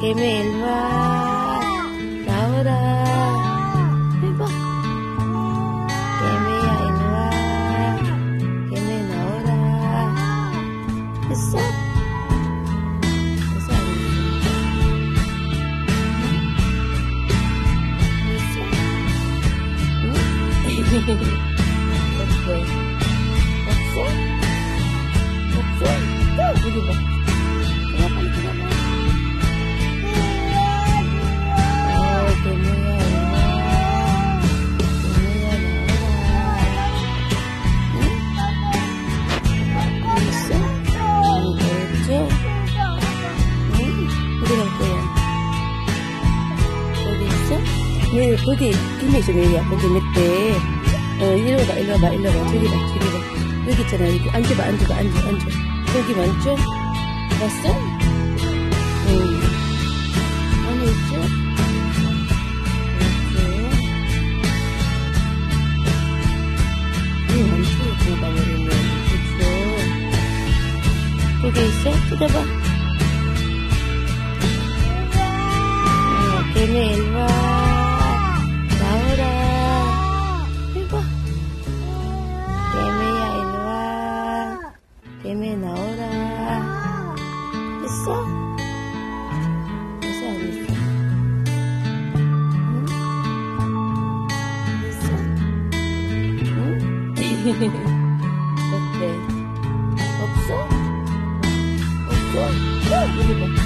개미 일로와 나오라 해봐 개미야 일로와 개 네, 거기, 있어, 메리야. 거기 멧돼. 어, 이리 와봐, 이리 와봐, 이리 와봐. 저기 봐, 저기 봐. 여기 있잖아, 여기. 앉아봐, 앉아봐, 앉아, 앉아. 거기 많죠? 봤어? 응. 안에 있죠? 거기 있어? 뜯어봐. 어, 개미 일로 와. 했어? 했어 안 했어? 응? 했어? 응? 어때? 없어? 없어? 여기 봐.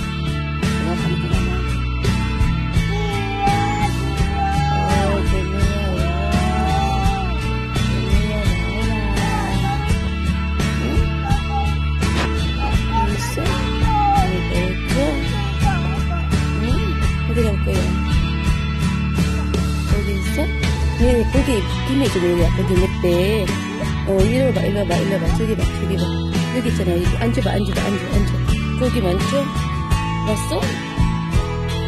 네, 거기 김에 있어, 내가. 거기 멧돼. 어, 이리 와봐, 이리 와봐, 이리 와봐. 저기 봐, 저기 봐. 여기 있잖아. 여기 앉아봐, 앉아봐, 앉아, 앉아. 거기 많죠? 봤어?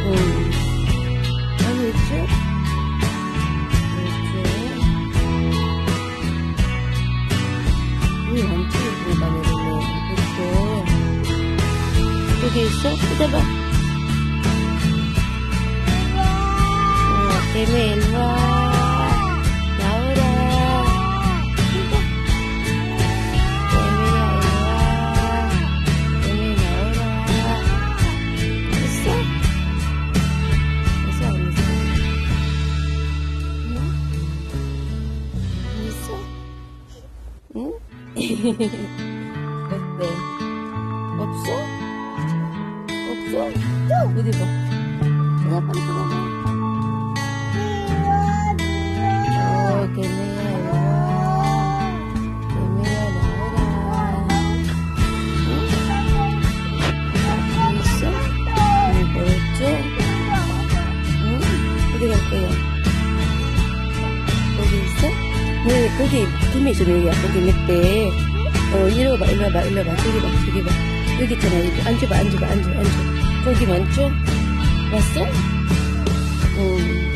응. 안에 있죠? 여기 있어? 뜯어봐. 어, 개미 일로 와. 응? 어때? 없어? 없어? 또 어디 봐. 그냥 빨리 들어가. 그게, 그게 김에 좀얘기야 그게 몇대 어, 이리 봐, 이리 봐, 이리 봐, 저기 봐, 저기 봐. 여기 있잖아, 여기. 앉아봐, 앉아봐, 앉아, 앉아. 거기 많죠? 왔어? 음. 어.